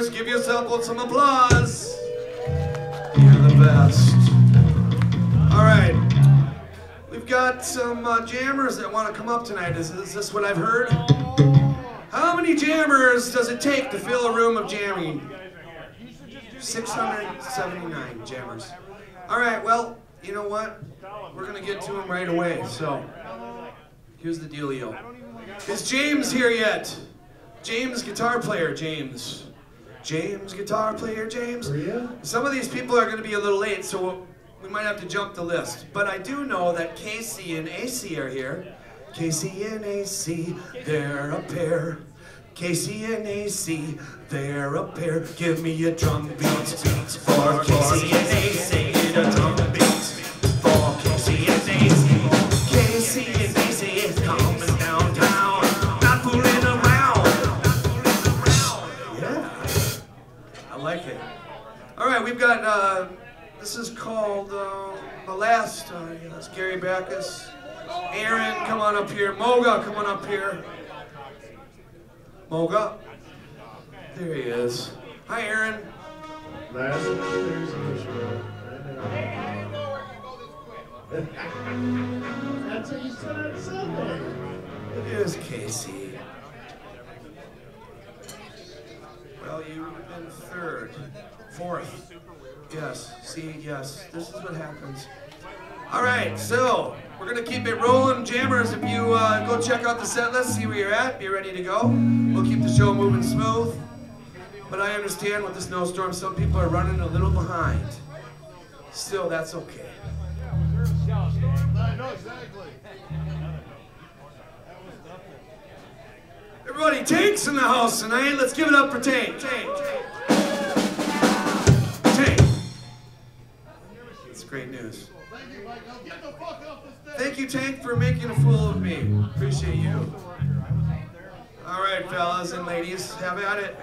Troopers, give yourself some applause. You're the best. All right. We've got some uh, jammers that want to come up tonight. Is, is this what I've heard? How many jammers does it take to fill a room of jamming? 679 jammers. All right, well, you know what? We're going to get to them right away. So, here's the dealio. Is James here yet? James, guitar player, James. James, guitar player, James. Oh, Some of these people are going to be a little late, so we might have to jump the list. But I do know that Casey and AC are here. Casey and AC, they're a pair. Casey and AC, they're a pair. Give me a drum beat, beats for Casey and AC. A drum got, uh, this is called uh, The Last. Uh, that's Gary Backus. Aaron, come on up here. Moga, come on up here. Moga. There he is. Hi, Aaron. Last the show. That's what you said on Sunday. Here's Casey. Well, you've been third. Fourth. Yes. See, yes. This is what happens. All right, so we're gonna keep it rolling, jammers. If you uh, go check out the set list, see where you're at, be ready to go. We'll keep the show moving smooth. But I understand with the snowstorm, some people are running a little behind. Still, that's okay. Everybody, Tank's in the house tonight. Let's give it up for Tank. Tank. Tank. Great news. Thank you. Now get the fuck off the stage. Thank you, Tank, for making a fool of me. Appreciate you. All right, fellas and ladies, have at it.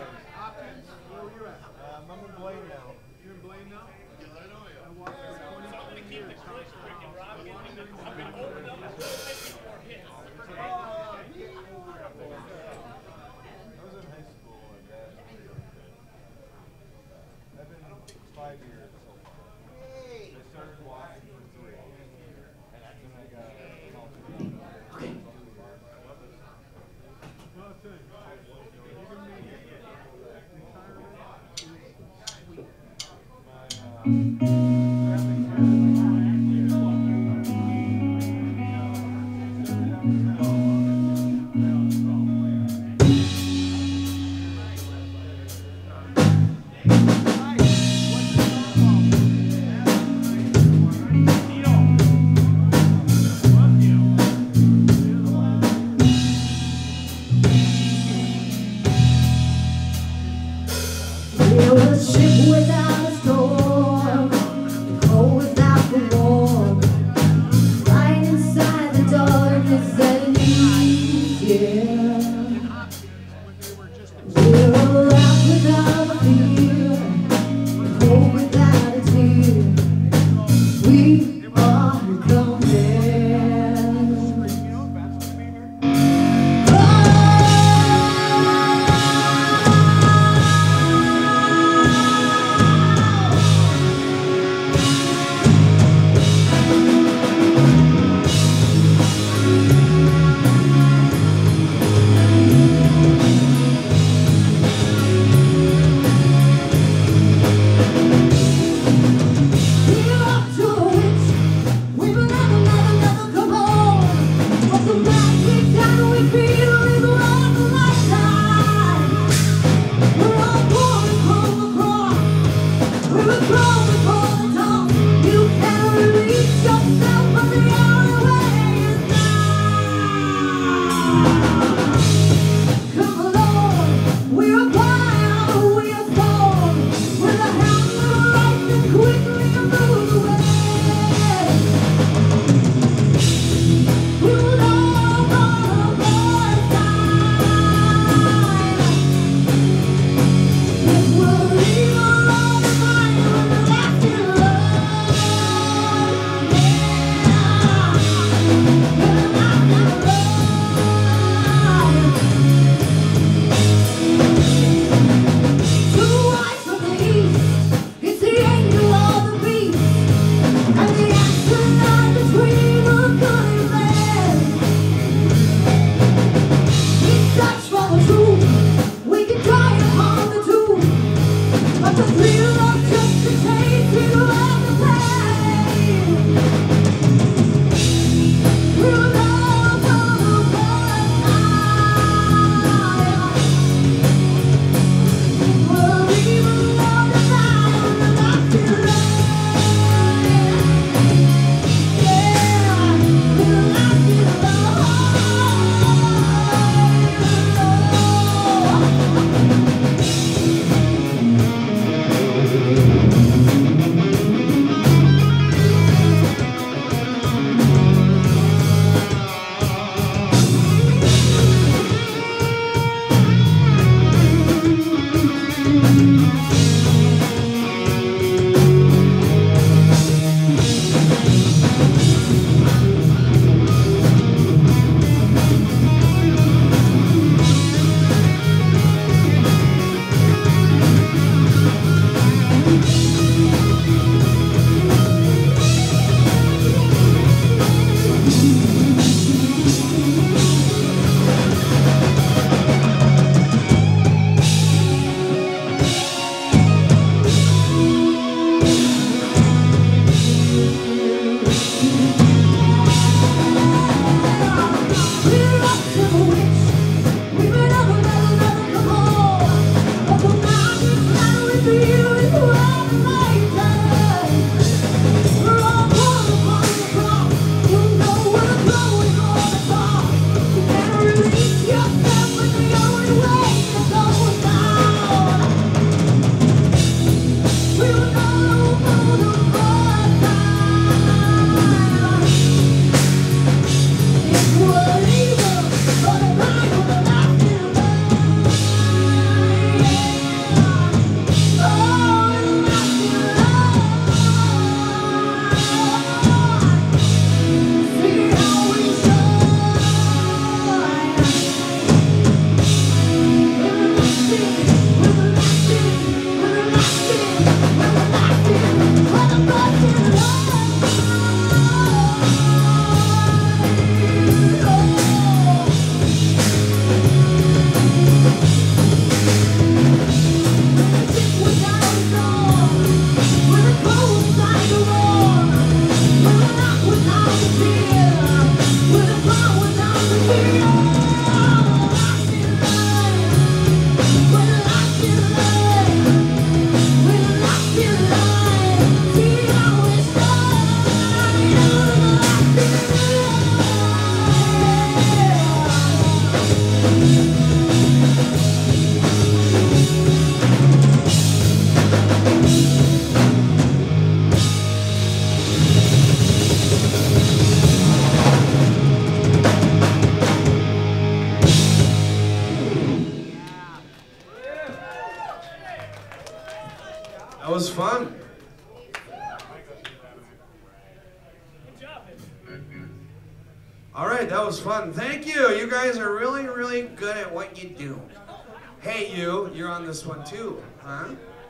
On this one too, huh?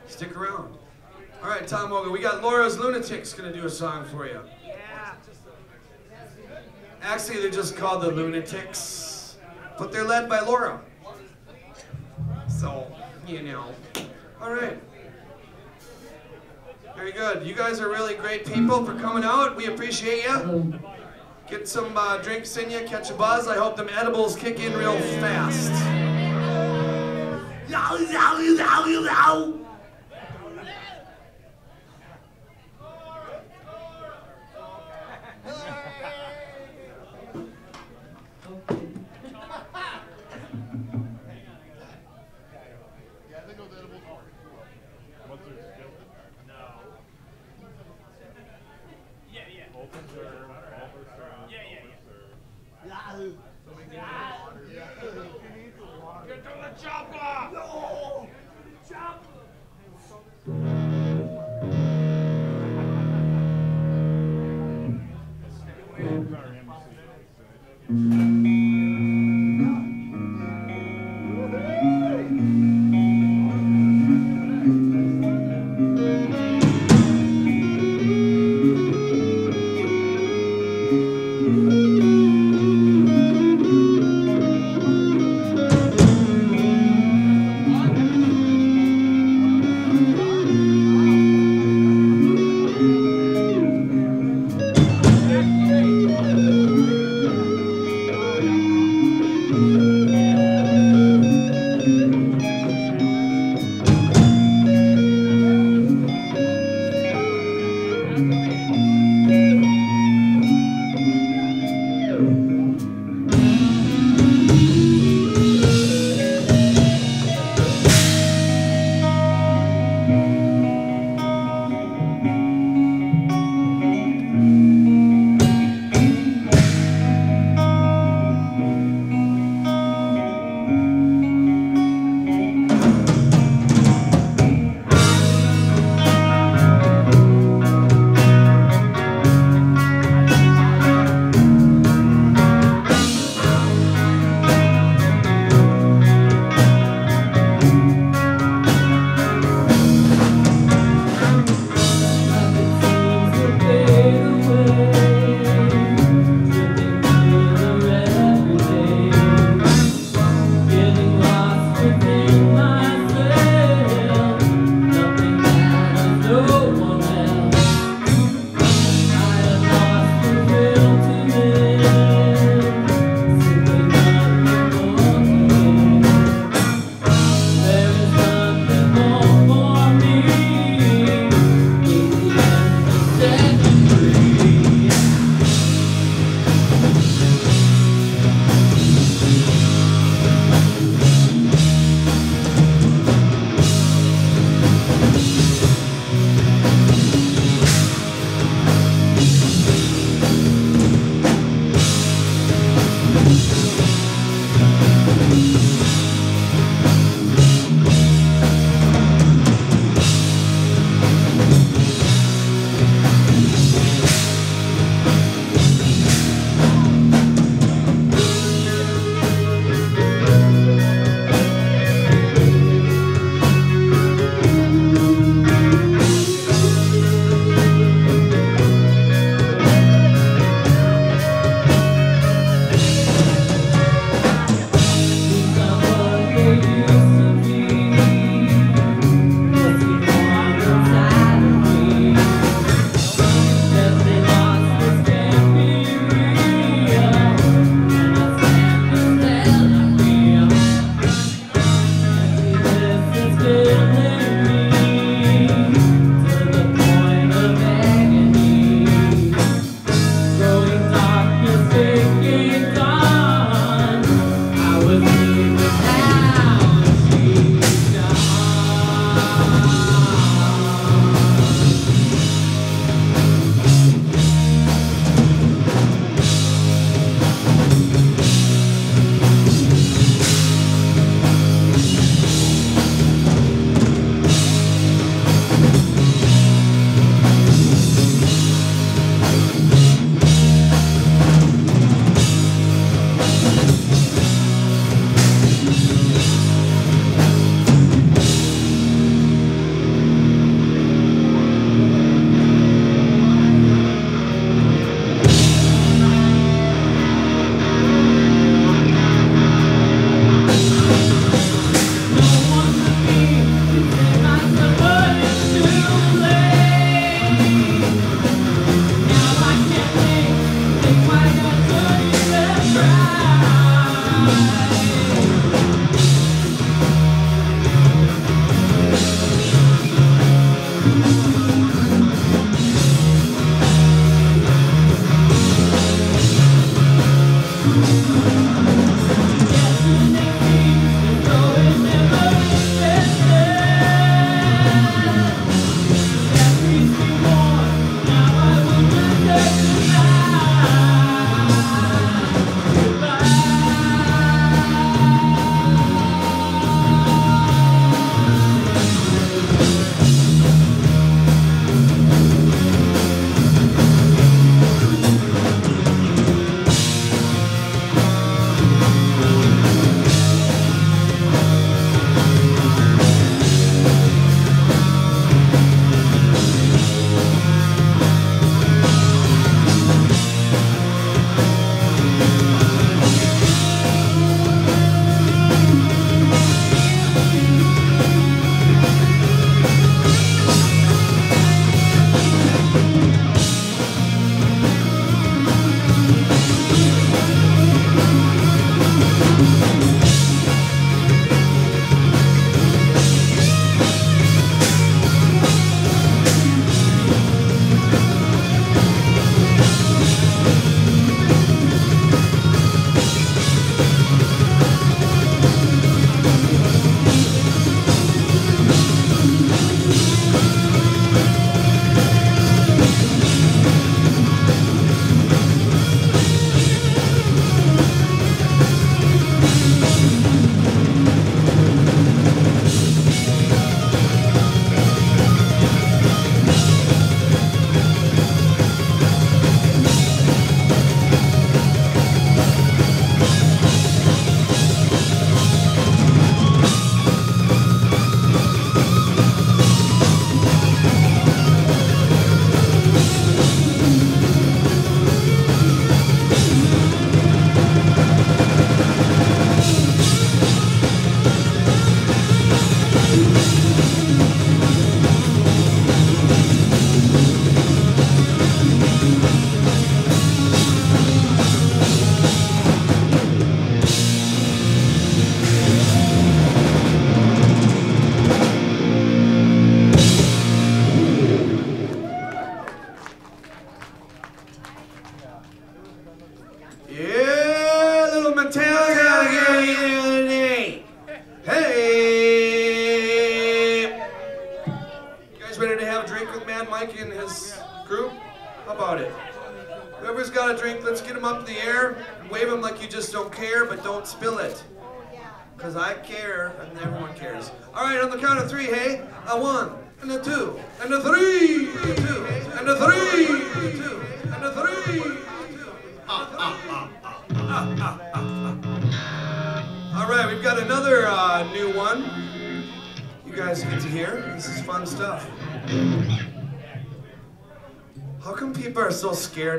Stick around. All right, Tom Hogan, we got Laura's Lunatics gonna do a song for you. Actually, they're just called the Lunatics, but they're led by Laura. So, you know. All right. Very good. You guys are really great people for coming out. We appreciate you. Get some uh, drinks in you, catch a buzz. I hope them edibles kick in real fast. يا عيز يا عيز يا يعوز يا يعوز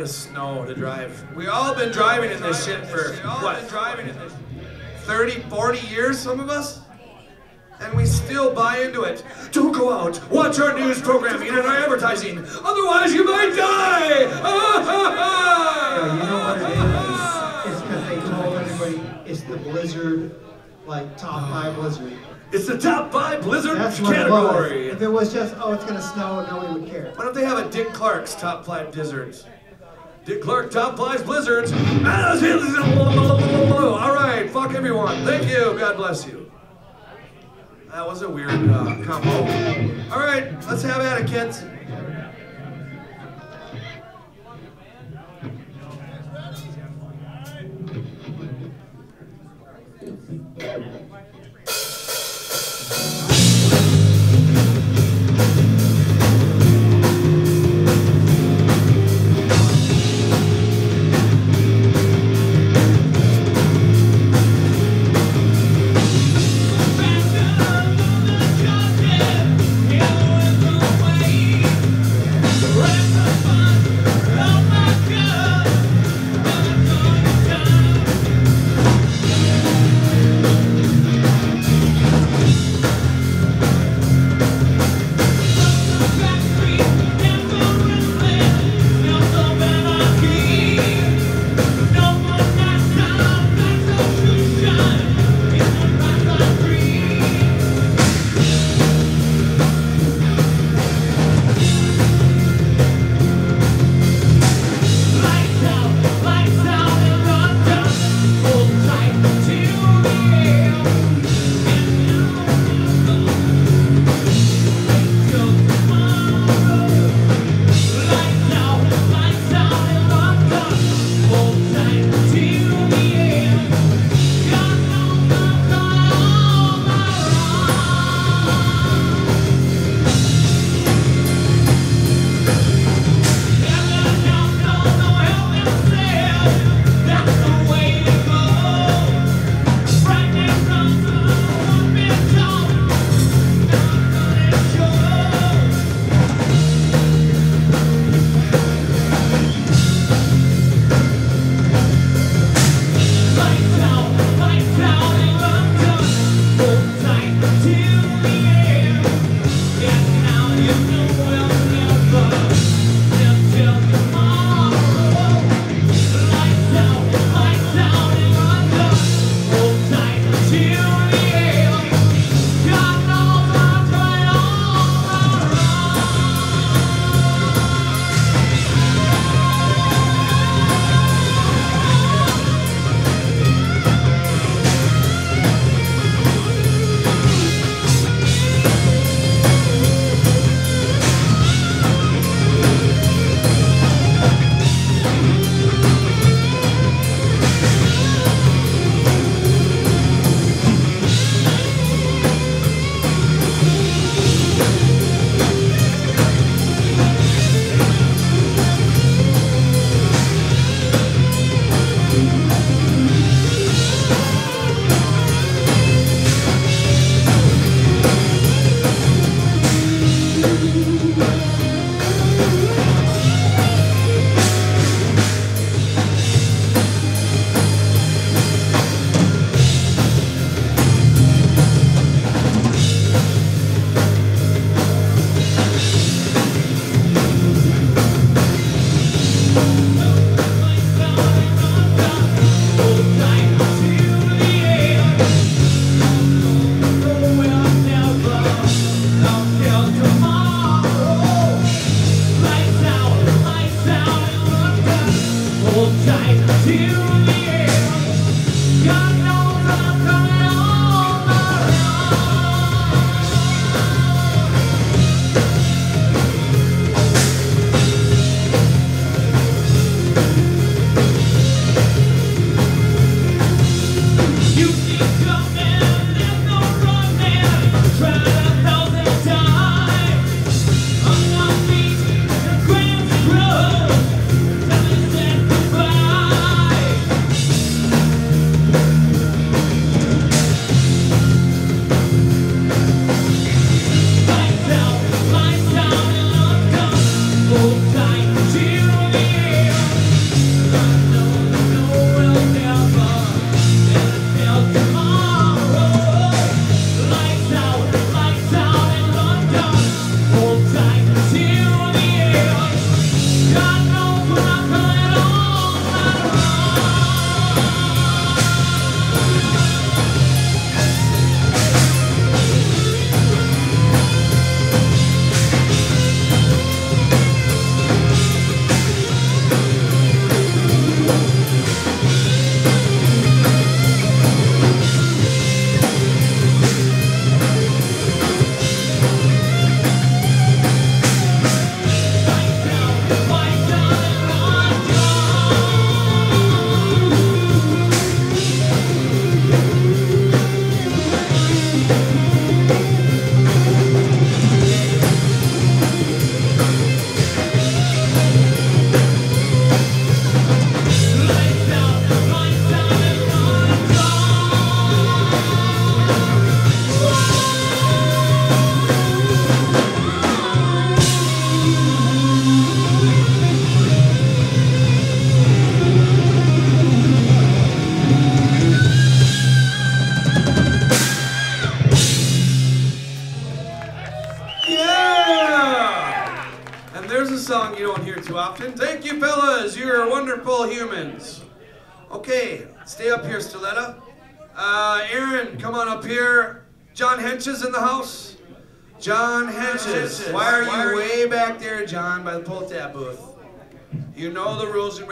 scared snow to drive? We all been driving in this shit for what? Driving in this 30, 40 years, some of us? And we still buy into it. Don't go out. Watch our news programming and our advertising. Otherwise, you might die. Yeah, you know what it is? It's because they told everybody it's the blizzard, like top five blizzard. It's the top five blizzard That's what it category. was. If it was just, oh, it's gonna snow, nobody would care. Why don't they have a Dick Clark's top five blizzards? Dick Clark top five blizzards. All right, fuck everyone. Thank you. God bless you. That was a weird uh, combo. All right, let's have at it, kids.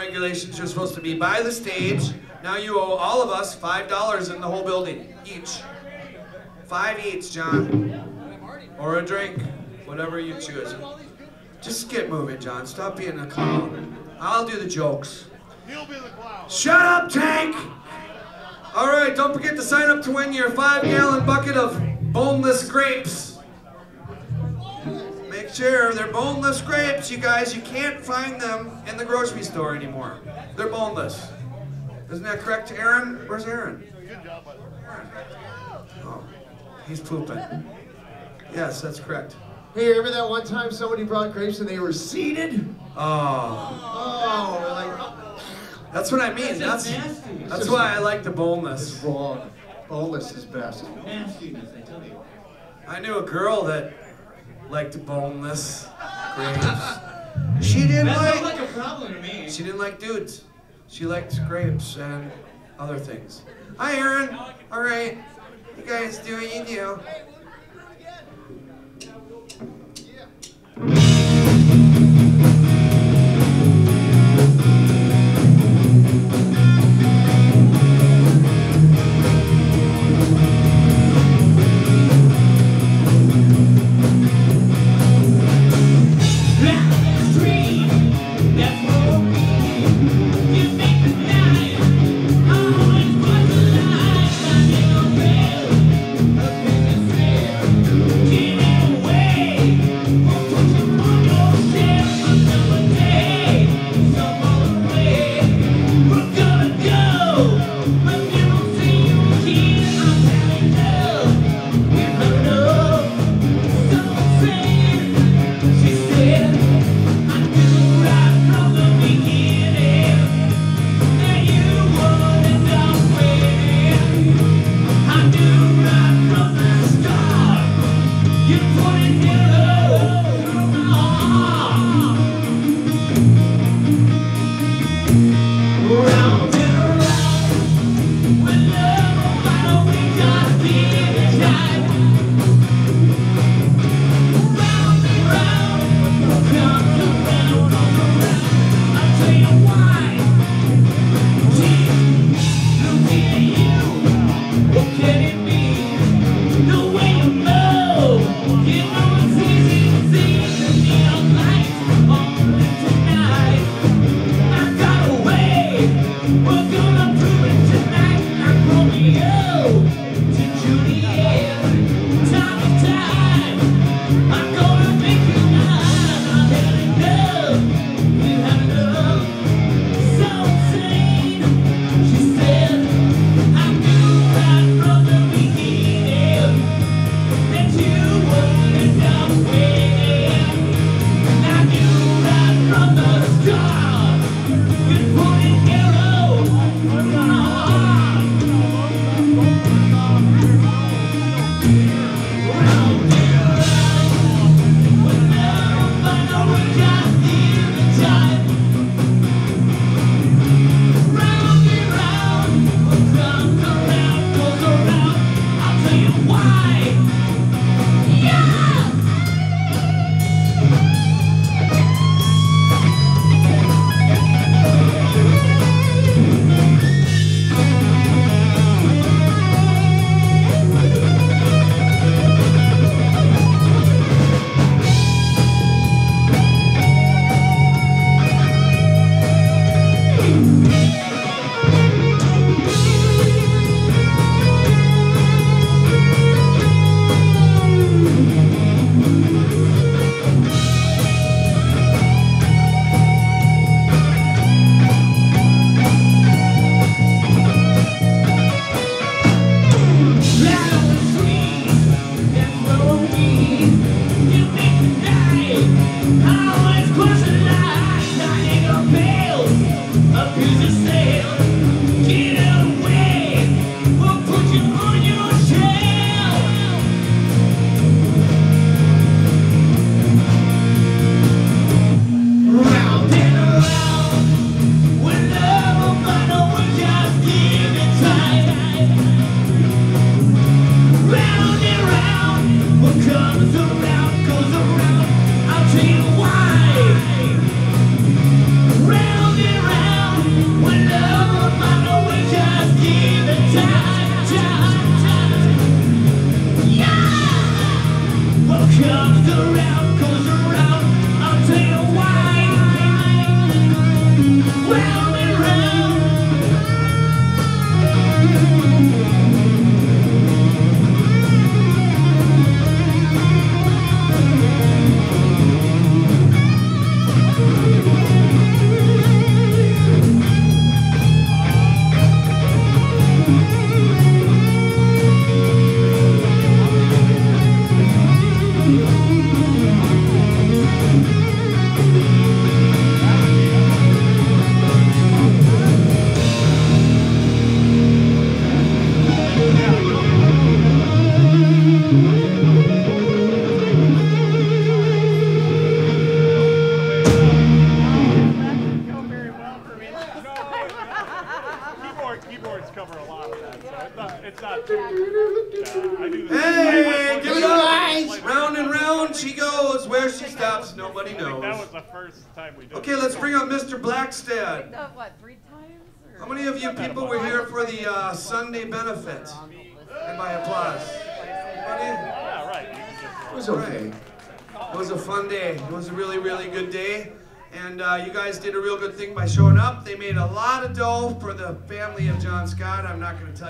Regulations. You're supposed to be by the stage. Now you owe all of us five dollars in the whole building each. Five each, John. Or a drink, whatever you choose. Just get moving, John. Stop being a clown. I'll do the jokes. He'll be the clown. Shut up, Tank! All right, don't forget to sign up to win your five-gallon bucket of boneless grapes. Make sure they're boneless grapes, you guys. You can't find them in the grocery store anymore. They're boneless. Isn't that correct, Aaron? Where's Aaron? Good job, bud. Oh, he's pooping. Yes, that's correct. Hey, remember that one time somebody brought grapes and they were seeded? Oh, Oh, like, that's what I mean. That's that's why I like the boneless. it's wrong. Boneless is best. Nastiness, I tell you. I knew a girl that liked boneless grapes. She didn't like. like a problem to me. She didn't like dudes. She liked grapes and other things. Hi, Aaron. All right. You guys do what you do.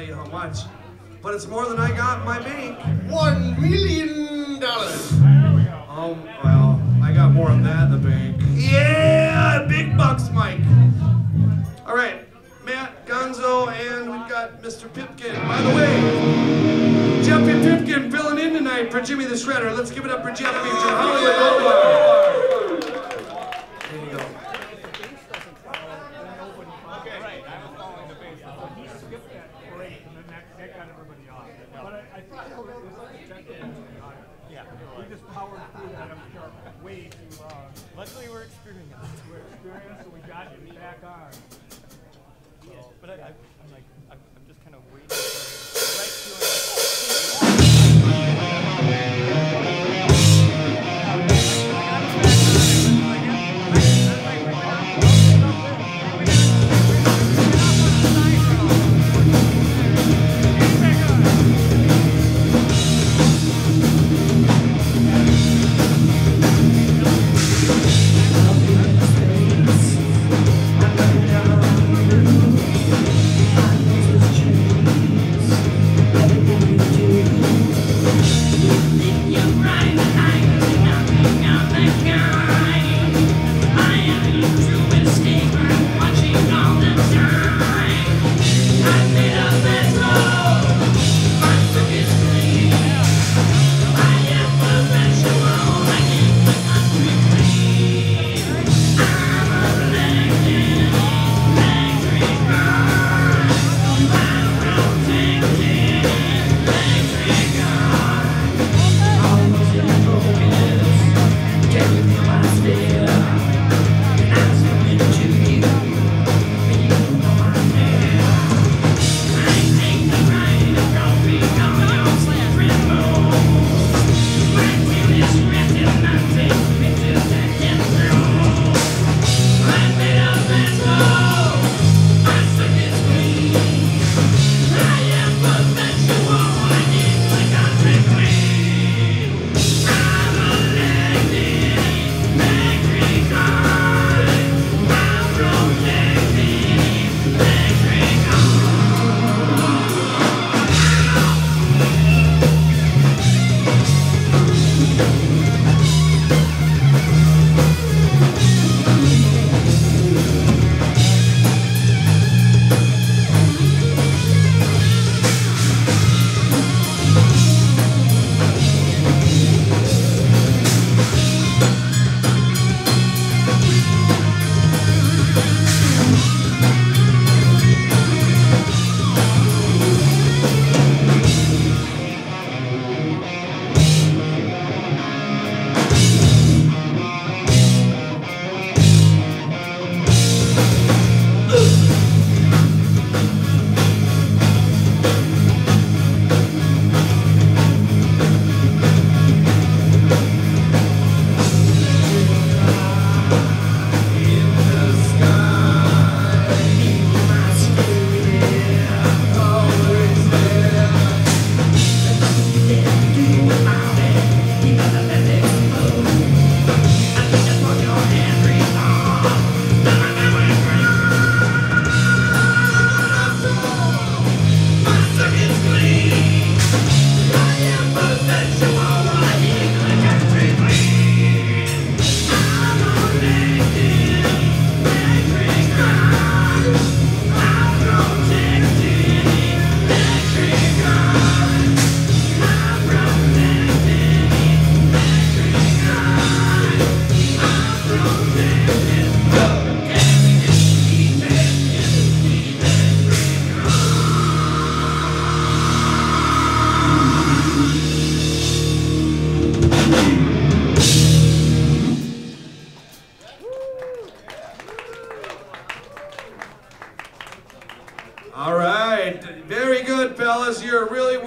you how much, but it's more than I got in my bank. One million dollars. Oh, well, I got more than that in the bank. Yeah, big bucks, Mike. All right, Matt, Gonzo, and we've got Mr. Pipkin. By the way, Jeffy Pipkin filling in tonight for Jimmy the Shredder. Let's give it up for Jeffy from Hollywood Boulevard. Got you back on.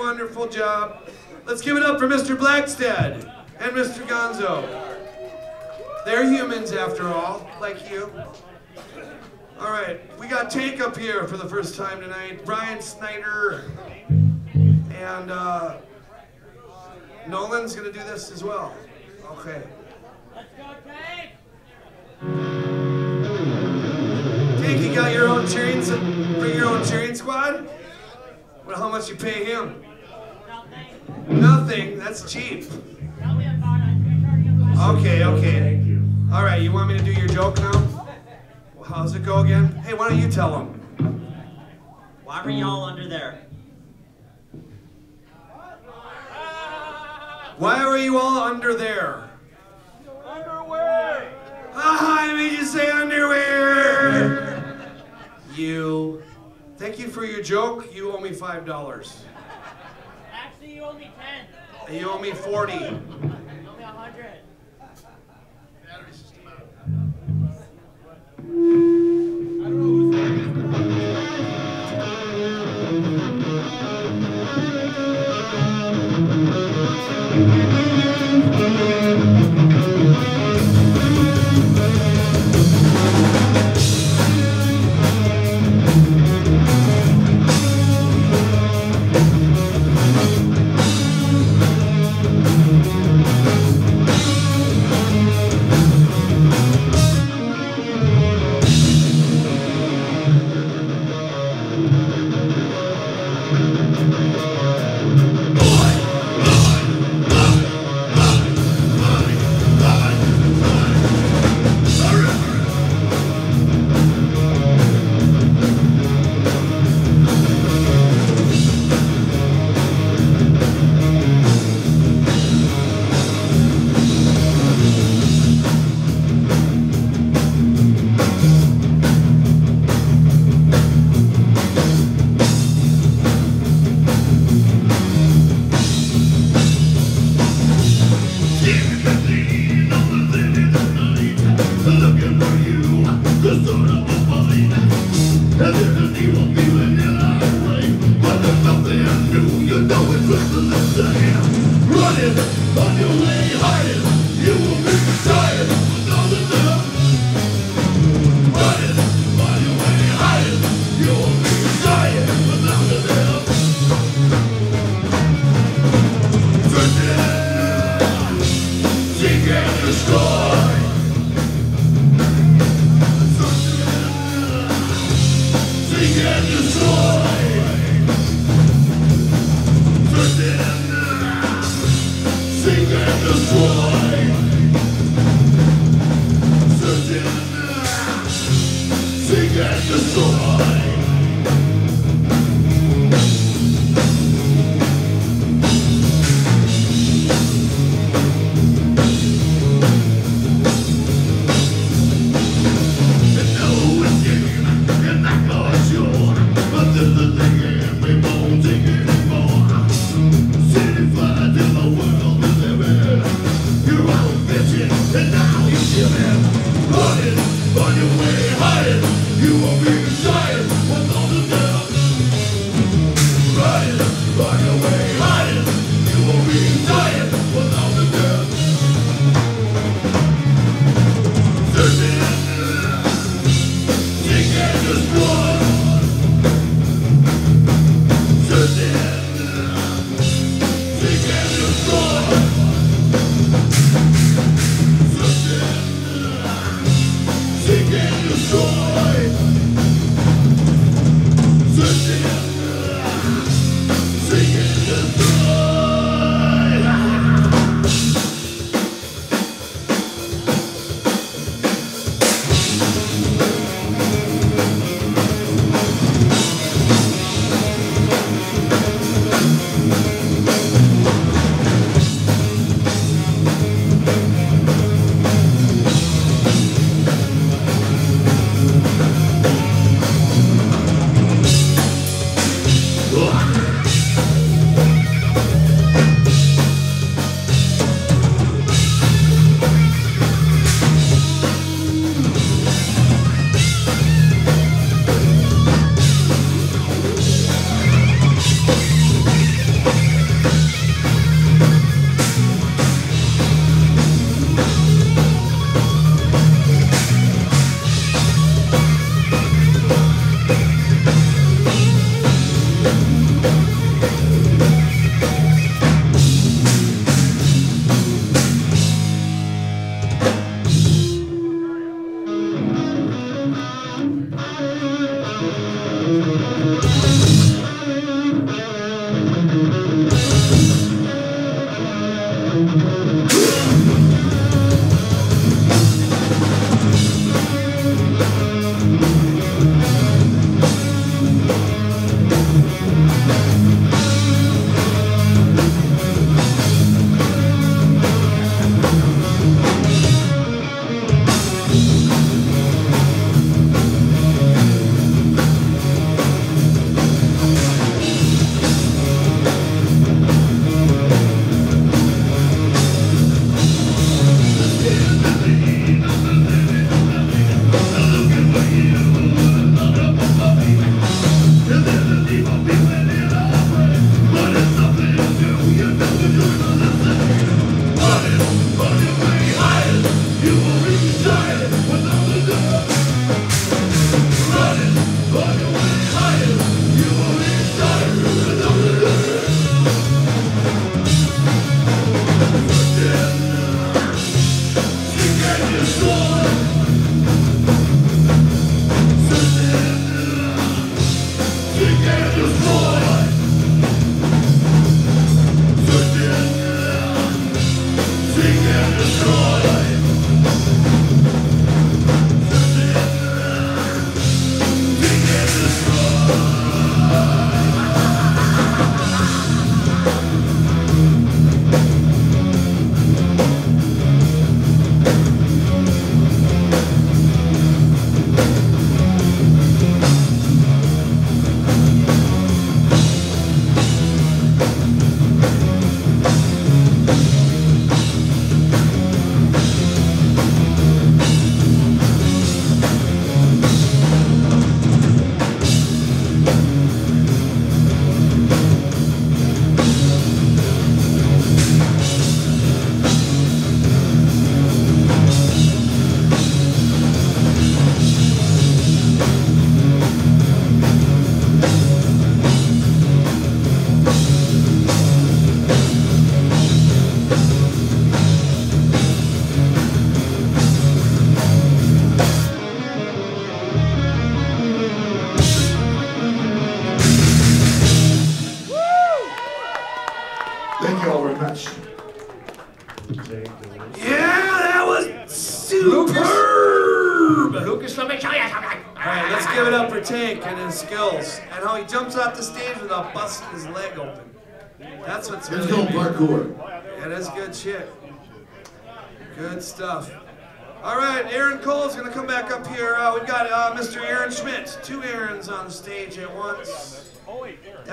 Wonderful job. Let's give it up for Mr. Blackstead and Mr. Gonzo. They're humans after all, like you. All right, we got Tank up here for the first time tonight. Brian Snyder and uh, Nolan's gonna do this as well. Okay. Let's go, Tank! Tank, you got your own cheering, bring your own cheering squad? Well, how much you pay him? Nothing. Nothing. That's cheap. Tell me about it. We charge you less. Okay, okay. All right, you want me to do your joke now? Well, how's it go again? Hey, why don't you tell him? Why were y'all under there? Why were you all under there? Underway! Ah, I made you say underwear. You. Thank you for your joke. You owe me five dollars. Actually, you owe me 10. You owe me forty. You owe me 100. You will be tired.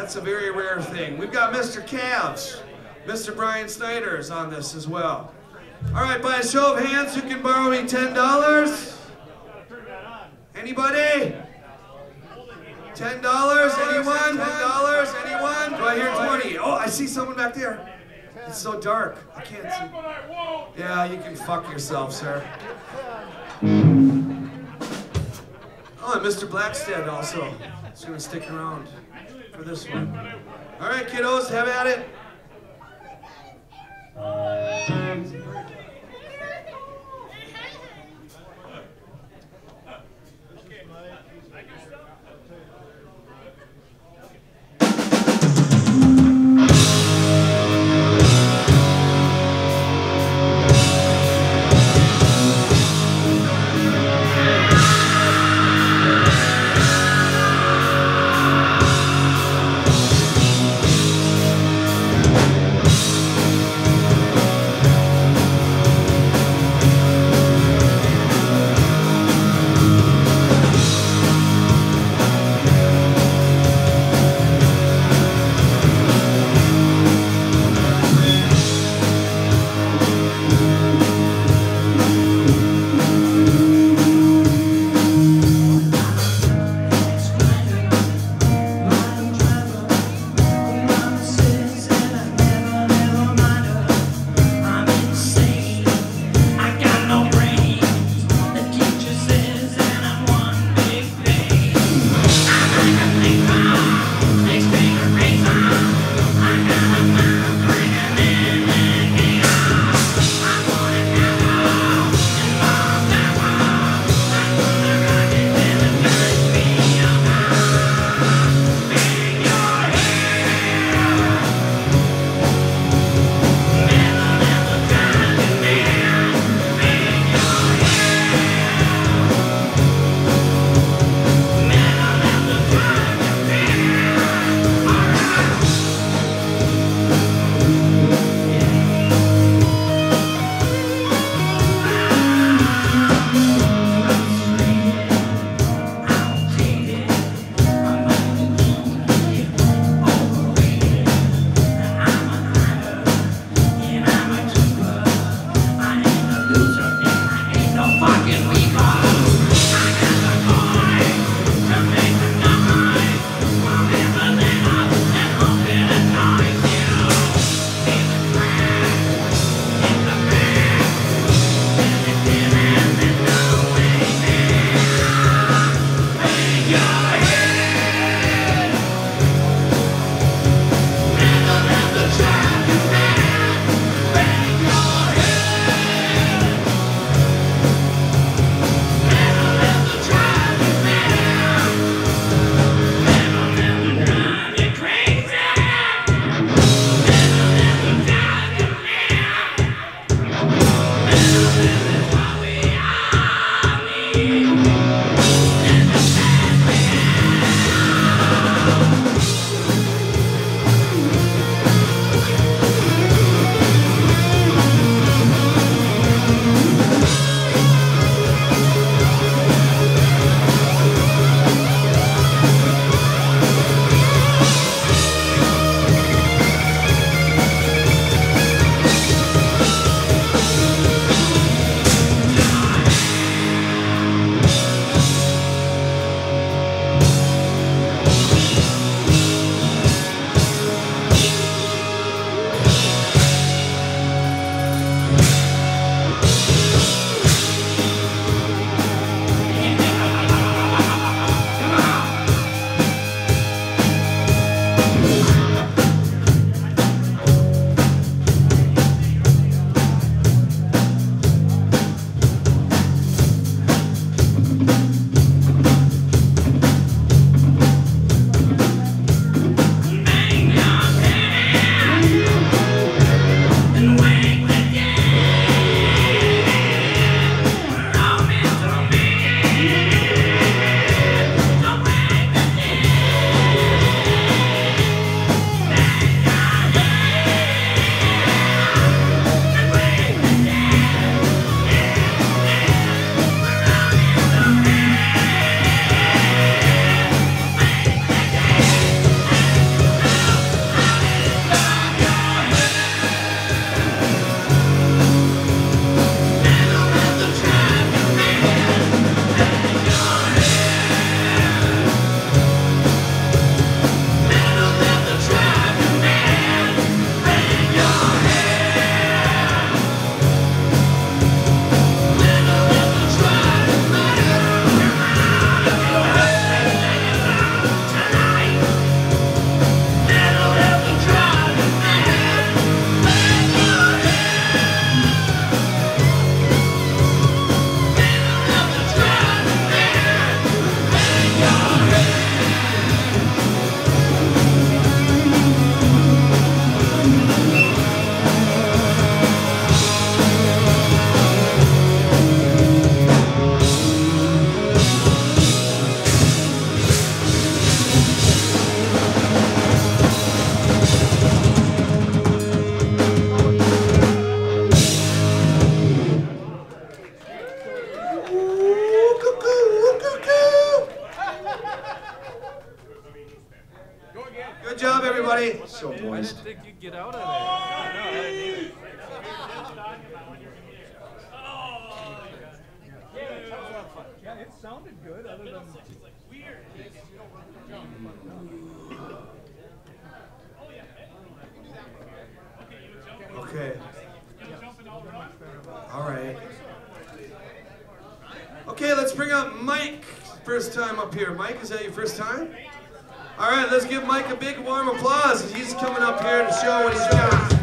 That's a very rare thing. We've got Mr. Cavs. Mr. Brian Snyder is on this as well. All right, by a show of hands, who can borrow me ten dollars? Anybody? Ten dollars? Anyone? Ten dollars? Anyone? Do I hear twenty? Oh, I see someone back there. It's so dark. I can't see. Yeah, you can fuck yourself, sir. Oh, and Mr. Blackstead also. He's gonna stick around for this one. All right, kiddos, have at it. Uh, Okay. All right. Okay, let's bring up Mike. First time up here. Mike, is that your first time? All right, let's give Mike a big warm applause. He's coming up here to show what he's got.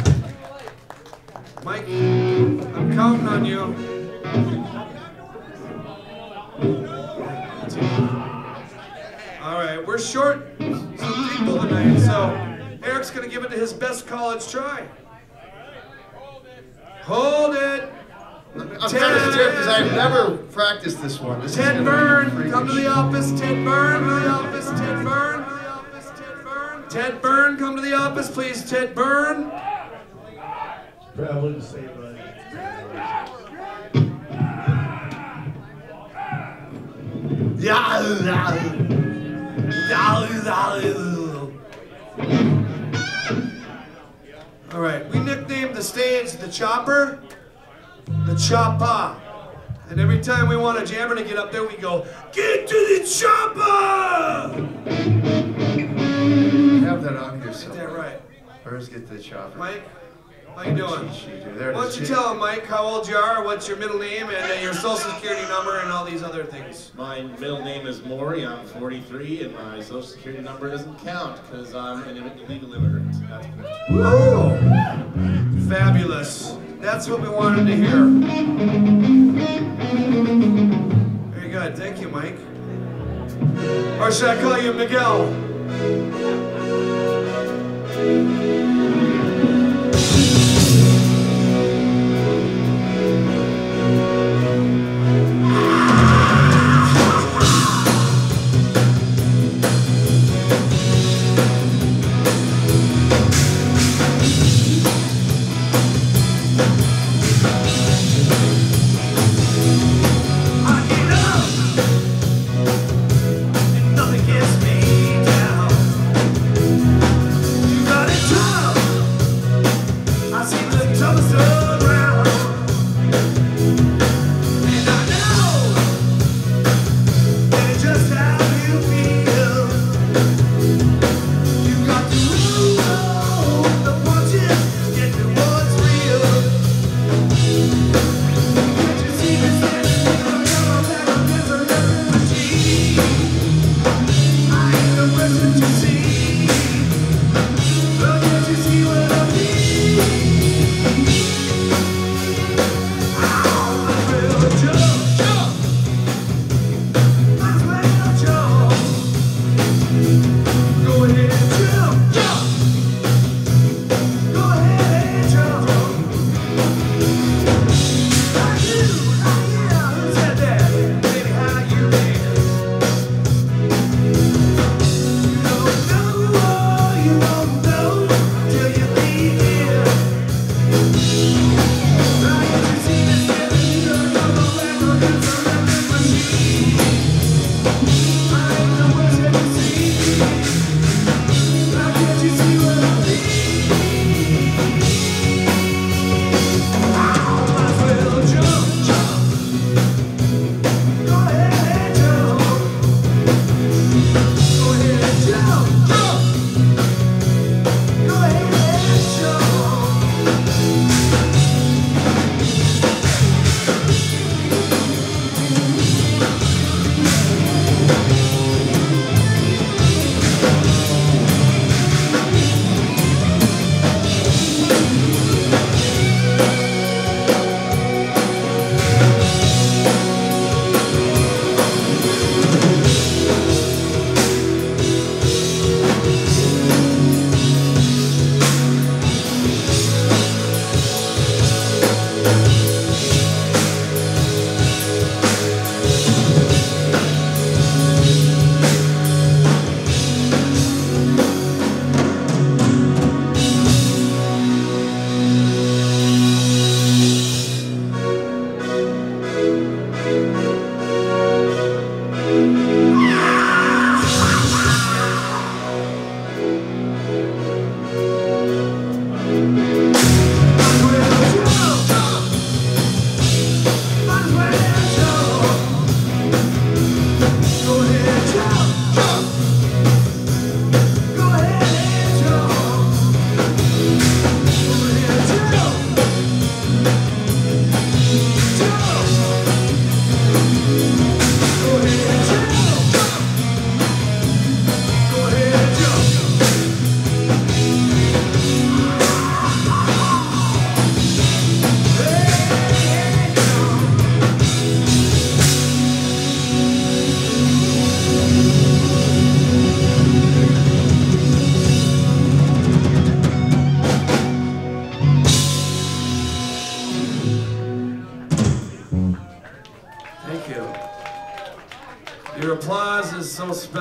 Mike, I'm counting on you. All right, we're short some people tonight, so Eric's gonna give it to his best college try. Hold it. I'm kind of scared because I've never practiced this one. This is Ted gonna Byrne, come to the office. Ted Byrne, to the office. Ted Byrne, to the office. Ted Byrne. Ted Byrne, come to the office, please. Ted Byrne. I wouldn't say, but. All right, we nicknamed the stage the Chopper, the Choppa. And every time we want a jammer to get up there, we go, Get to the chopper! Have that on here Is that somewhere. right? Where's get the chopper? Mike, how you doing? Cheat sheet here. There it Why don't you tell him, Mike, how old you are, what's your middle name, and uh, your social security number, and all these other things. My middle name is Maury. I'm 43, and my social security number doesn't count because I'm an illegal immigrant. That's fabulous. That's what we wanted to hear. Very good. Thank you, Mike. Or should I call you Miguel?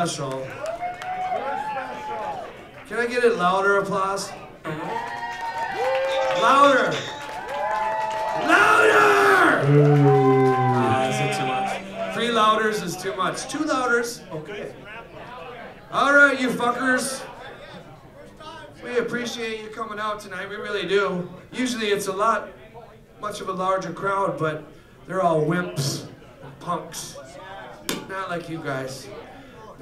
Special. Can I get it louder applause? Louder! Louder! Ah, is it too much? Three louders is too much. Two louders, okay. All right, you fuckers. We appreciate you coming out tonight. We really do. Usually it's a lot, much of a larger crowd, but they're all wimps and punks. Not like you guys.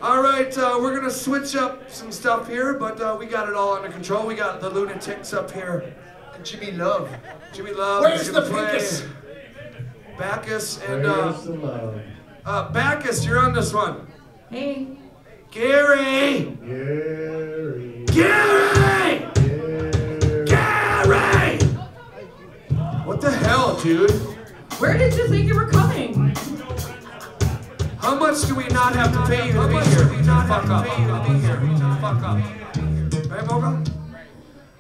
All right, uh, we're gonna switch up some stuff here, but uh, we got it all under control. We got the lunatics up here. And Jimmy Love. Jimmy Love Where's is gonna the play. Pincus? Backus and uh, Where's the love? uh, Backus, you're on this one. Hey. Gary! Gary. Gary! Gary. Gary! What the hell, dude? Where did you think you were coming? How much do we not have to pay you to be here? Do we not have to pay you to be here? Fuck up. Right, Moga?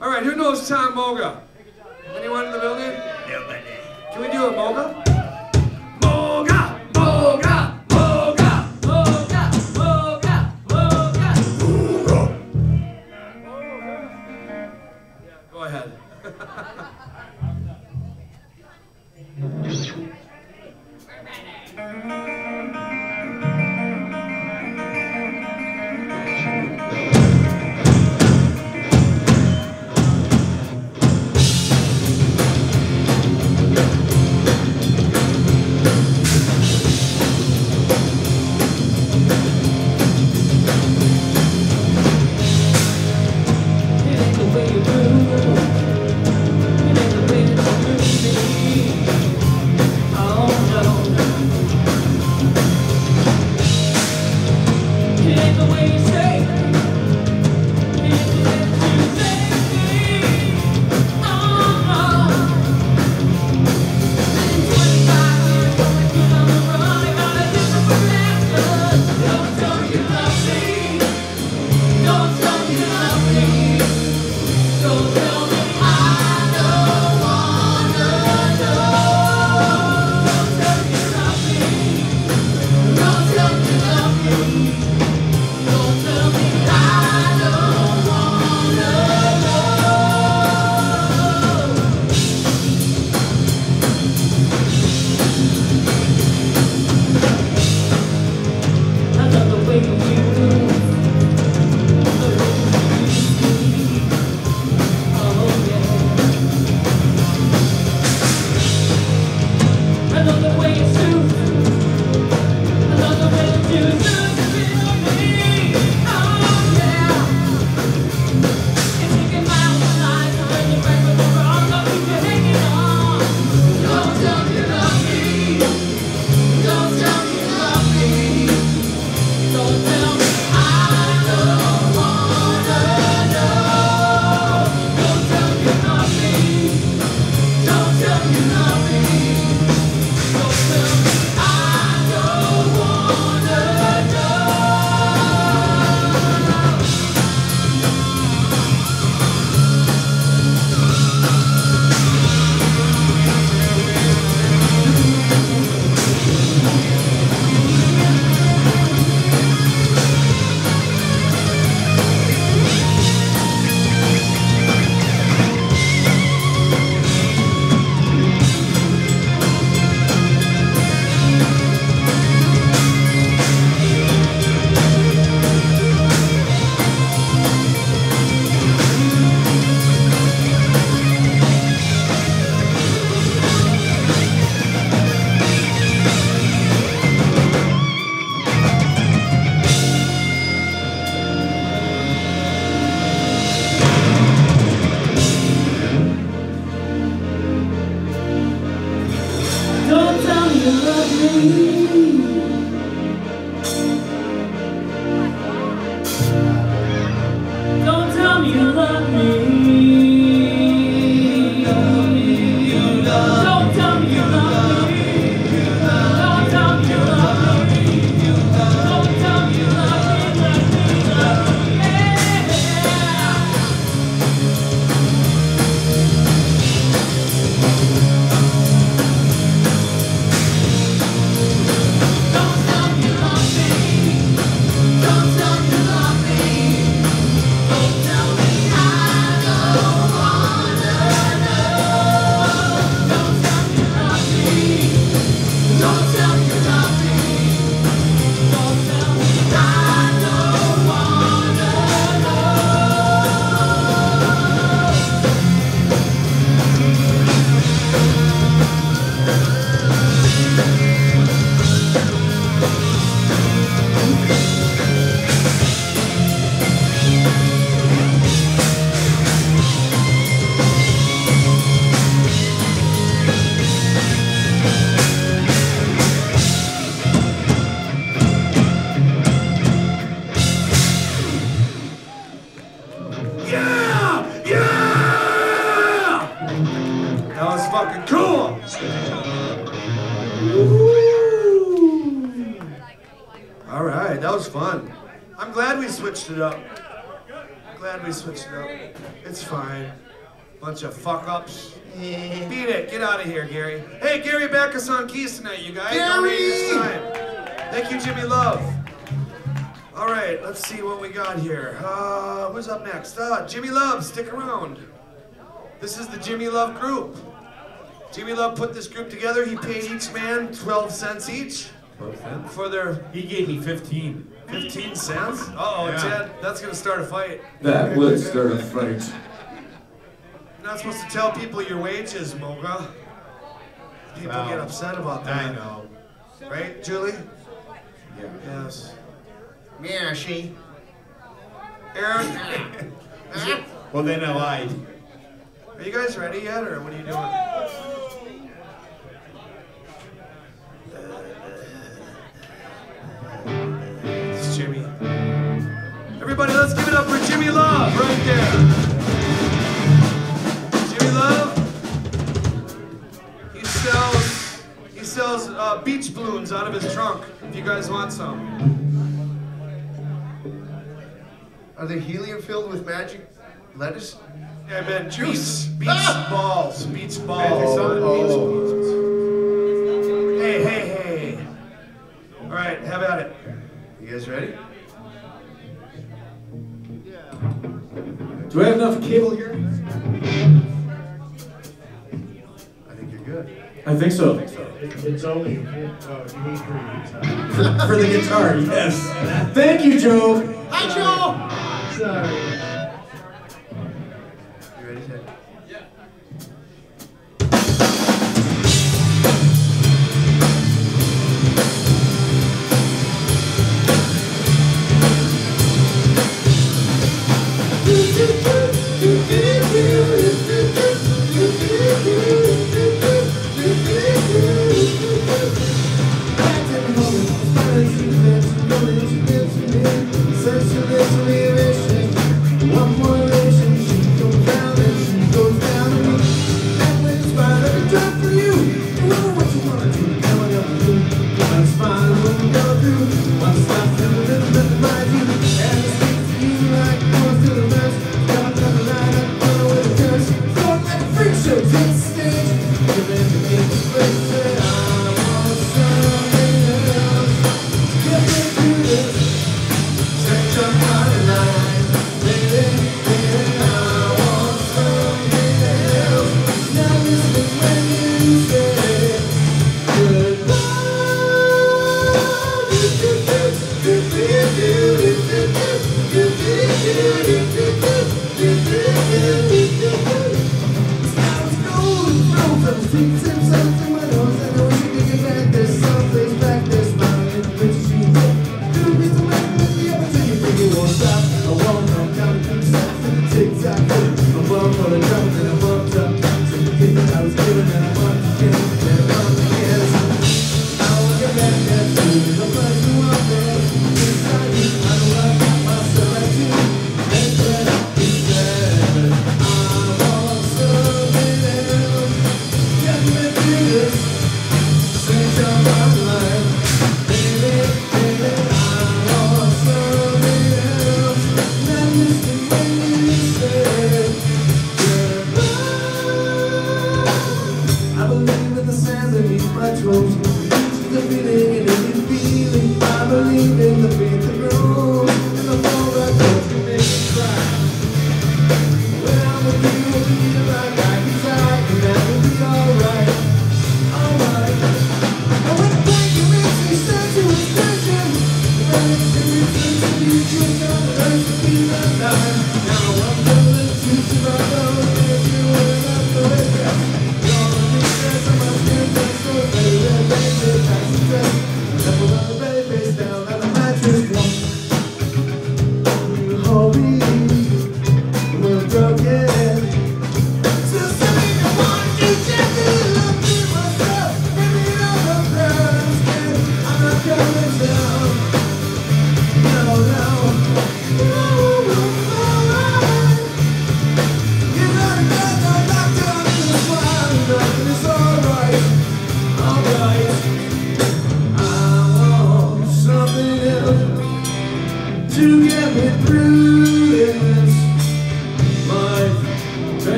All right, who knows Tom Moga? Anyone in the building? Nobody. Can we do a Moga? Moga! Moga! Moga! Here. Uh, who's up next? Uh, Jimmy Love, stick around. This is the Jimmy Love group. Jimmy Love put this group together. He paid each man 12 cents each 12 cents? for their. He gave me 15. 15 cents? Uh oh, Yeah. Ted, that's gonna start a fight. That would start a fight. You're not supposed to tell people your wages, Moga. People Well, get upset about that. I know. Right, Julie? Yeah. Yes. Yeah, she. Aaron? Well, then I lied. Are you guys ready yet, or what are you doing? It's Jimmy. Everybody, let's give it up for Jimmy Love right there. Jimmy Love. He sells he sells uh, beach balloons out of his trunk. If you guys want some. Are they helium filled with magic lettuce? Yeah, man, Juice. Beach, beach Ah! balls. Beach balls. Magic? Oh. Hey, hey, hey. All right, how about it. You guys ready? Do I have enough cable here? Good. I think so. It's only, oh, you need for. For the guitar, yes. Thank you, Joe. Hi, Joe! Sorry.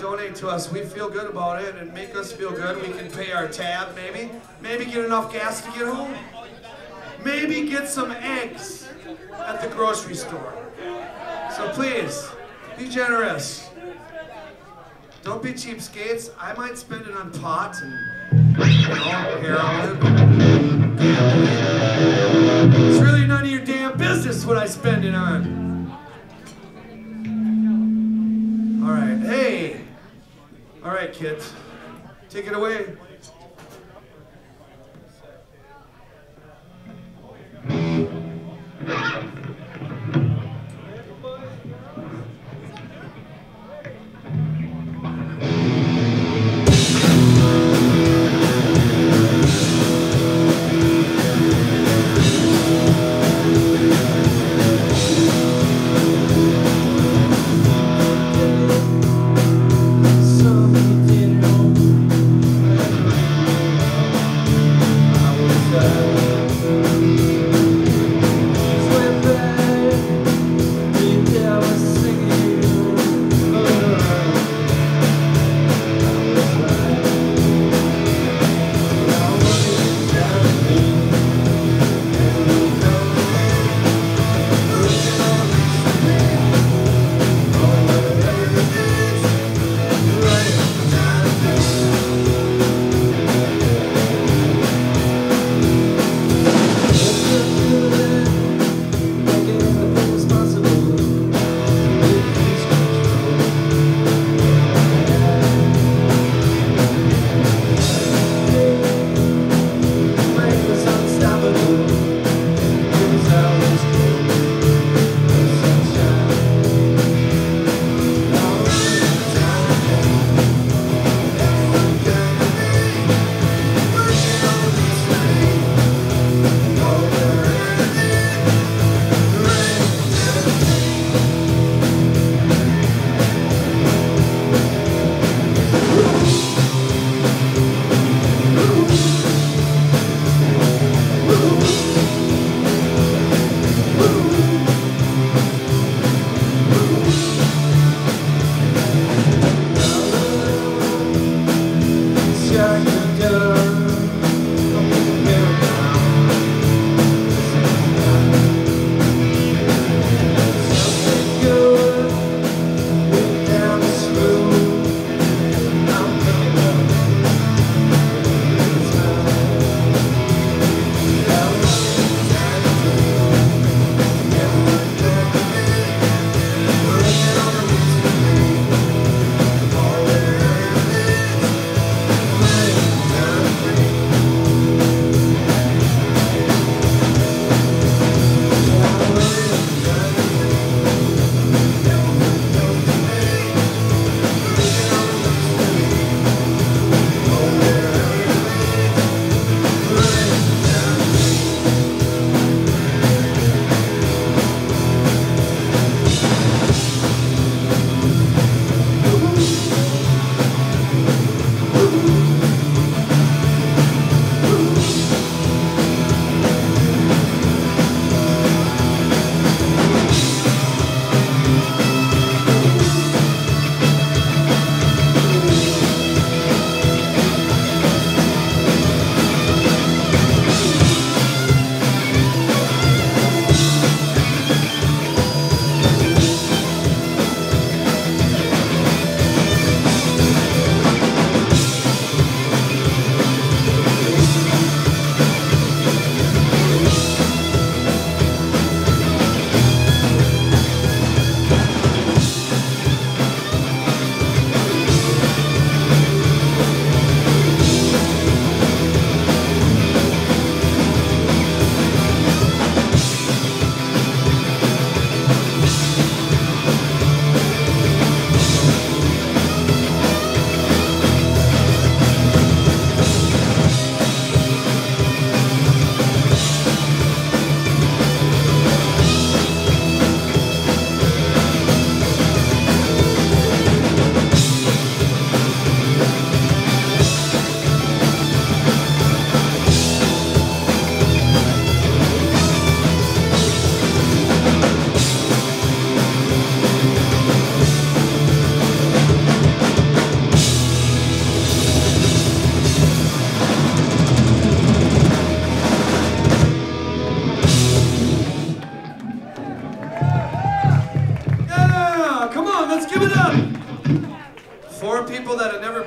Donate to us, we feel good about it and make us feel good. We can pay our tab, maybe. Maybe get enough gas to get home. Maybe get some eggs at the grocery store. So please, be generous. Don't be cheapskates. I might spend it on pot and you know, heroin. It's really none of your damn business what I spend it on. Right, kids. Take it away.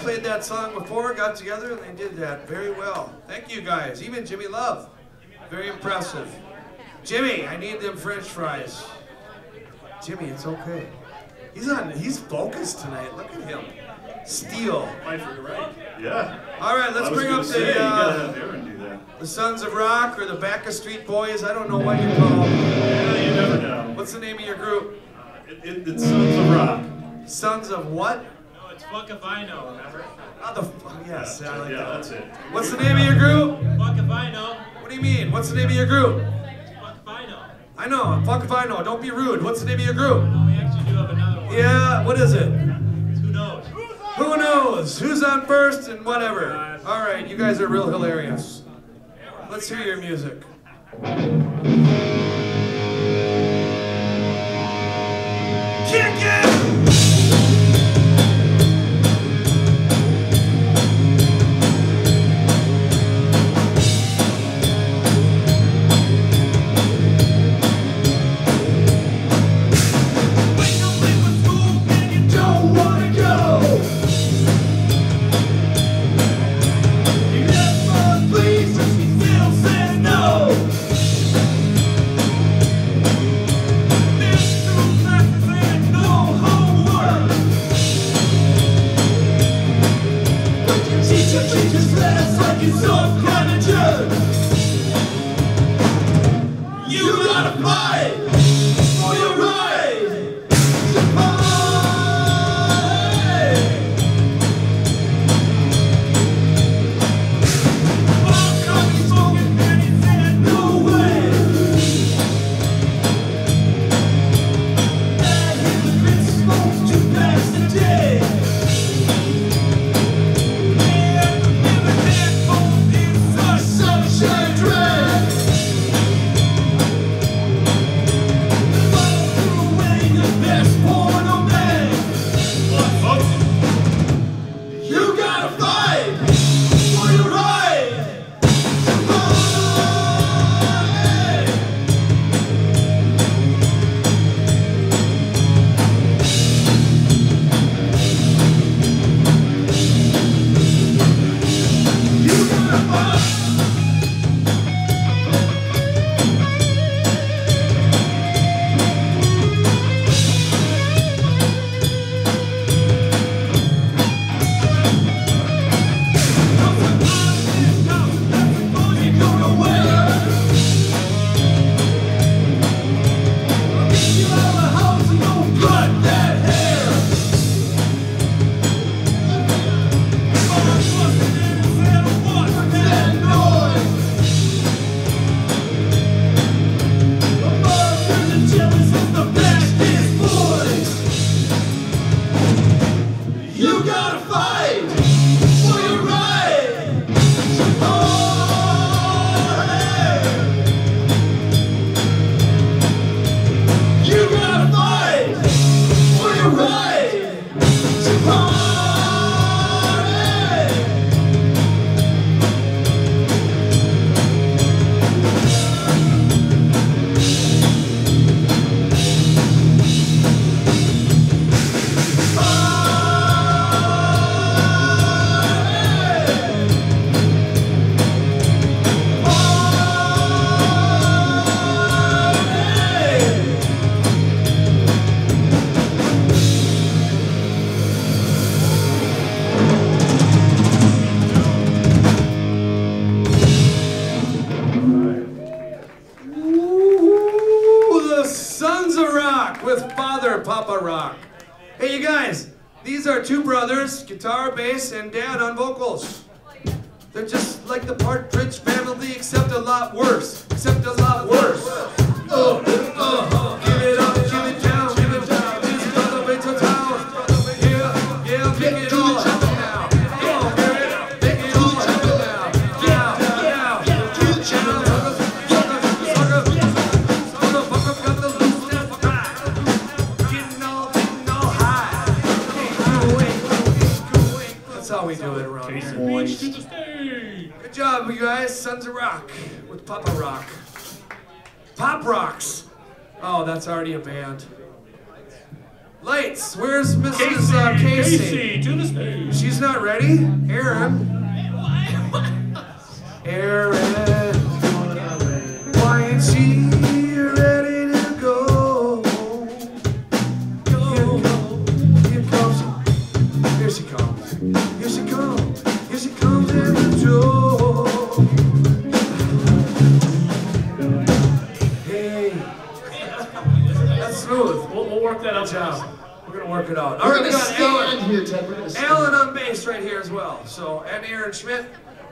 Played that song before got together and they did that very well. Thank you guys. Even Jimmy Love. Very impressive. Jimmy, I need them french fries. Jimmy, it's okay. He's on he's focused tonight. Look at him. Steel. Yeah. All right, let's bring up say, the uh, have Aaron do that. the Sons of Rock or the Back of Street Boys. I don't know what you call them. Yeah, you never know. What's the name of your group? It, it, it's Sons of Rock. Sons of what? No, it's Fuck if I know, remember? Oh, the f- yes, I like yeah, that. that's it. What's the name of your group? Fuck if I know. What do you mean? What's the name of your group? Fuck if I know. I know. Fuck if I know. Don't be rude. What's the name of your group? No, we actually do have another one. Yeah, what is it? Who knows? Who knows? Who's on first and whatever. All right, you guys are real hilarious. Let's hear your music.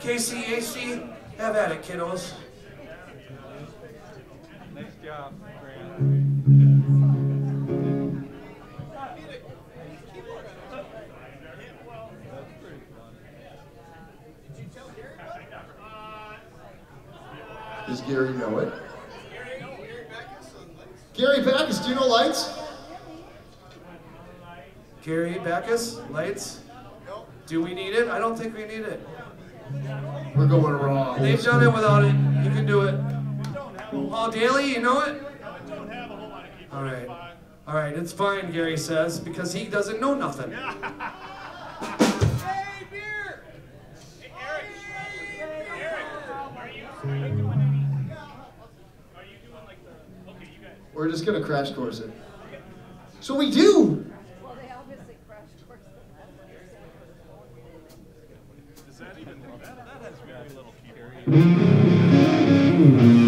KCAC, have at it, kiddos. Nice job, Grant. That's pretty fun. Does Gary know it? Gary Backus, do you know lights? Gary Backus, lights. Do we need it? I don't think we need it. We're going wrong. They've done it without it. You can do it. Paul Daly, you know it? All right. All right, it's fine, Gary says, because he doesn't know nothing. Hey, beer! Hey, Eric. Eric, are you, are you doing any... Are you doing like the... Okay, you guys. We're just gonna crash course it. So we do. Well, they obviously crashed course the Is that even, that, that has very little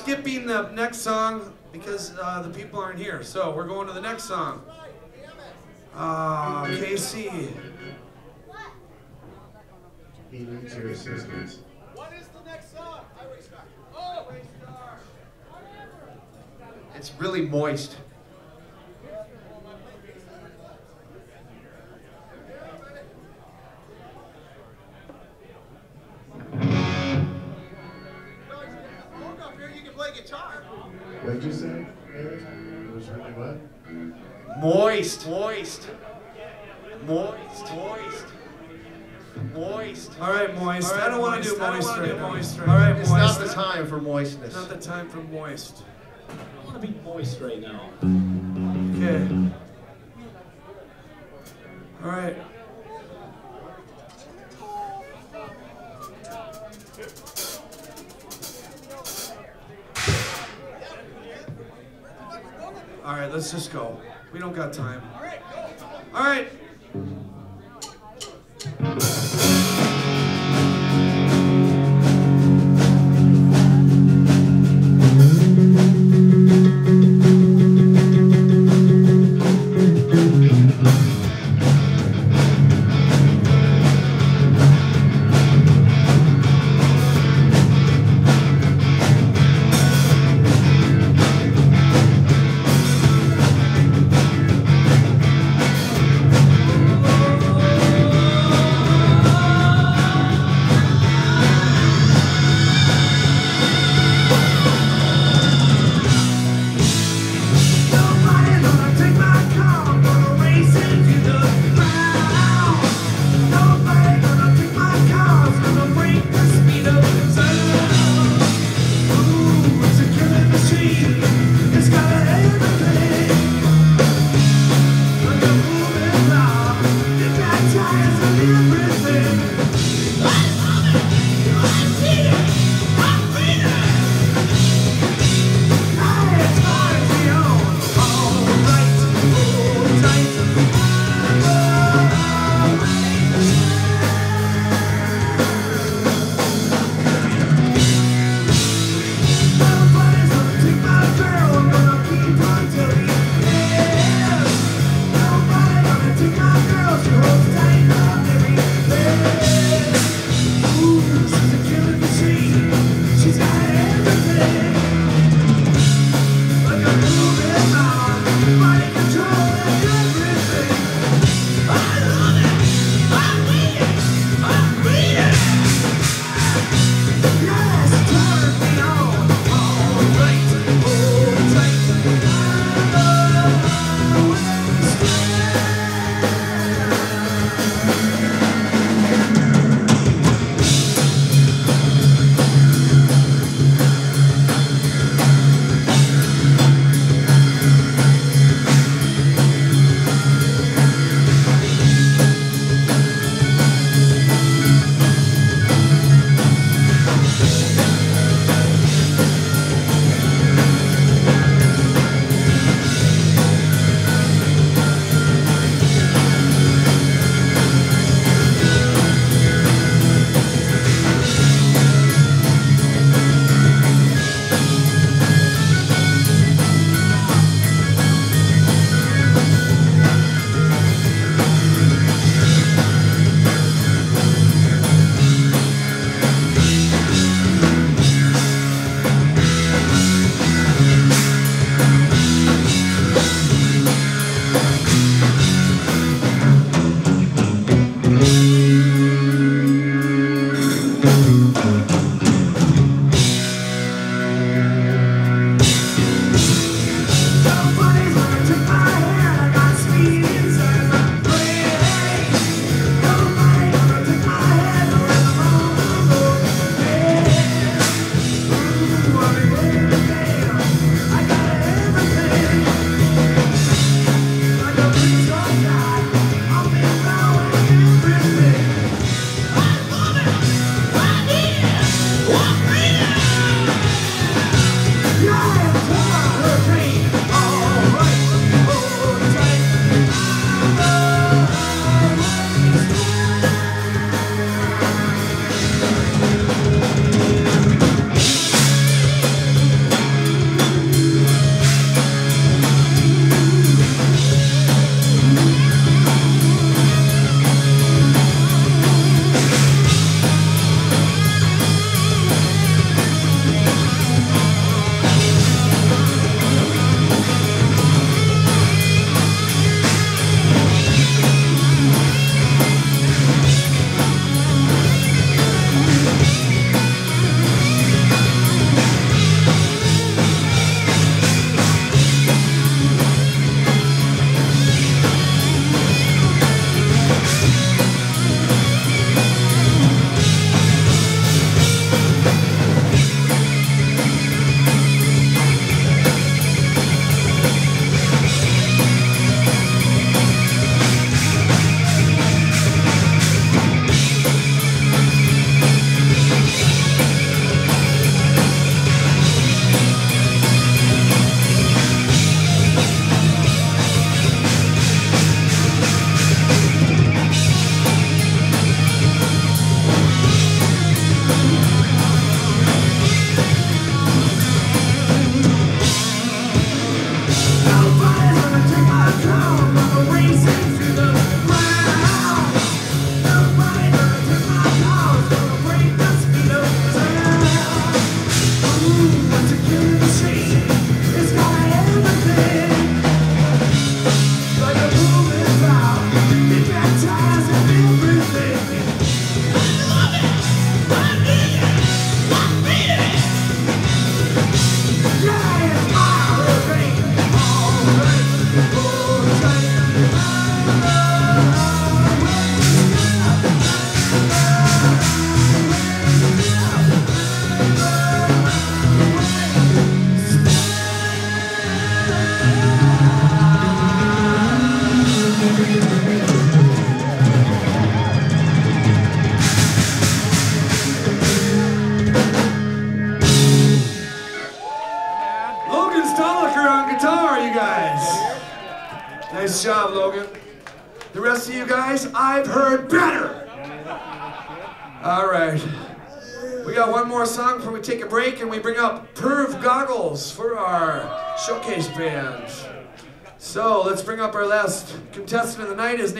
skipping the next song because uh, the people aren't here. So we're going to the next song. Ah, Casey. He needs your assistance. What is the next song? Highway Star. Oh, Highway Star. It's really moist. Guitar. What did you say, Eric? It was really what? Moist. Moist. Moist. Moist. Moist. All right, moist. I don't want to do moist right now. All right, It's moist. not the time for moistness. Not the time for moist. I want to be moist right now. Okay. All right. All right, let's just go. We don't got time. All right. Thank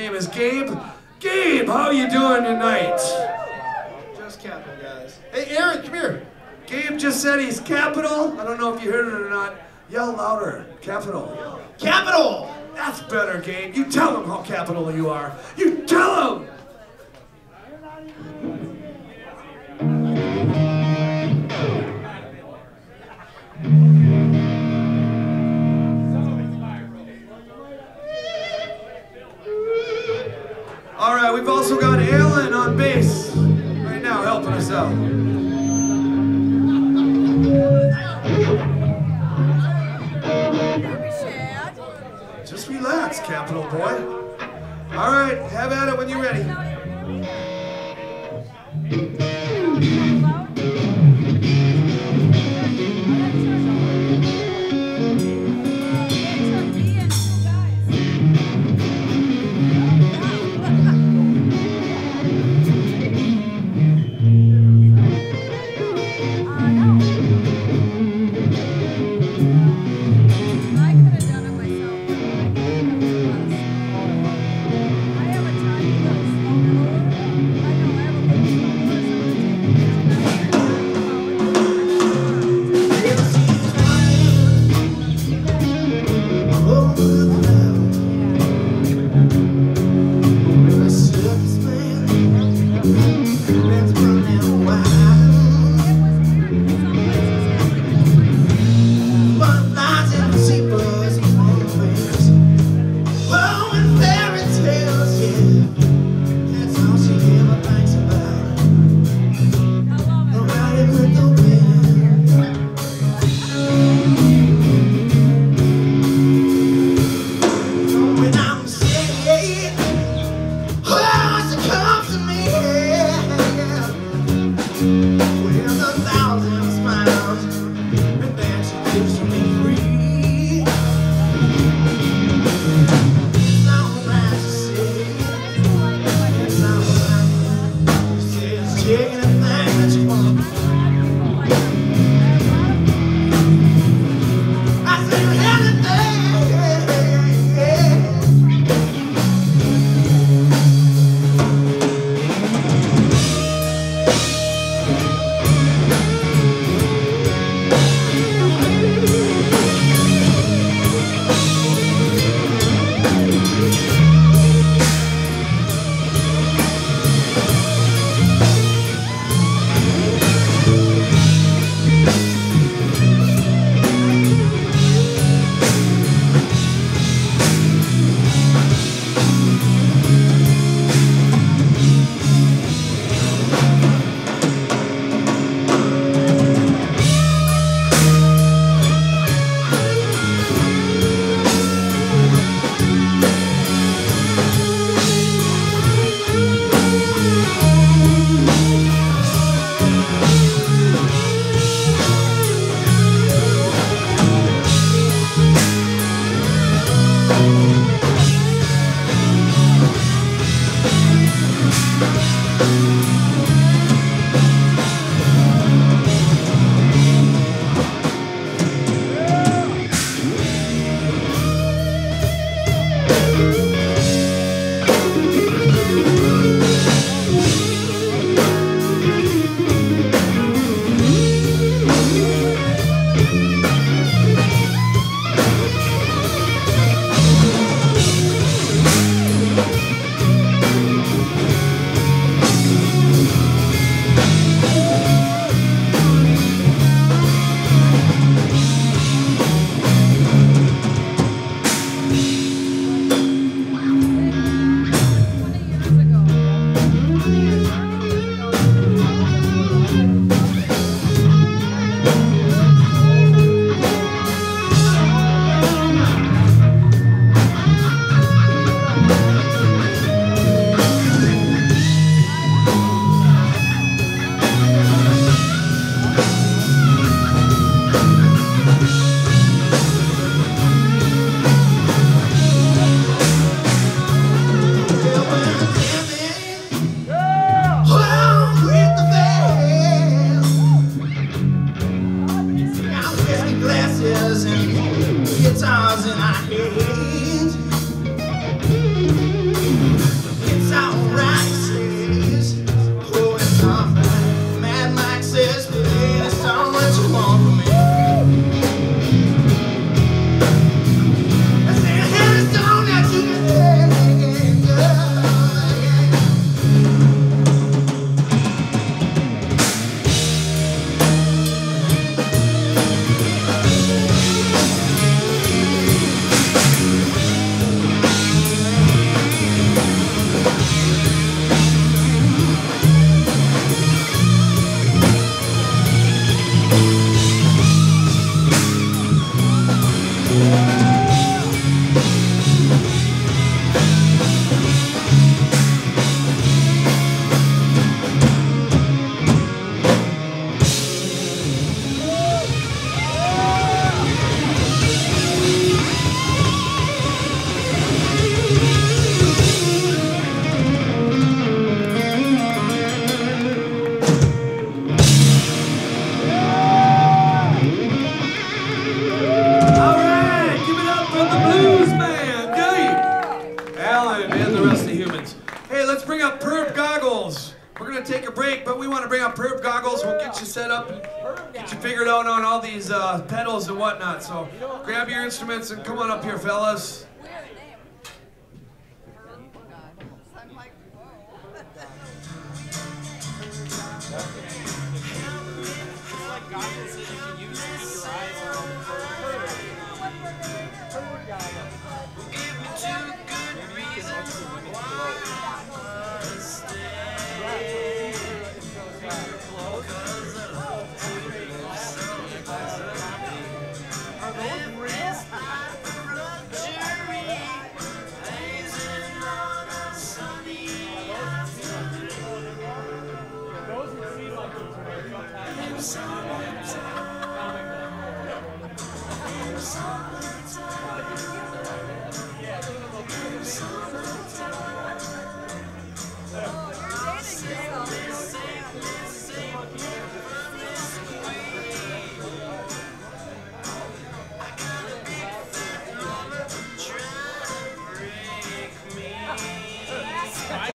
name is Gabe. Gabe, how you doing tonight? Just capital, guys. Hey, Aaron, come here. Gabe just said he's capital. I don't know if you heard it or not. Yell louder. Capital. Capital! That's better, Gabe. You tell him how capital you are. You tell him. All right, we've also got Alan on bass right now helping us out. Just relax, Capital Boy. All right, have at it when you're ready. Instruments and come on up here, fellas.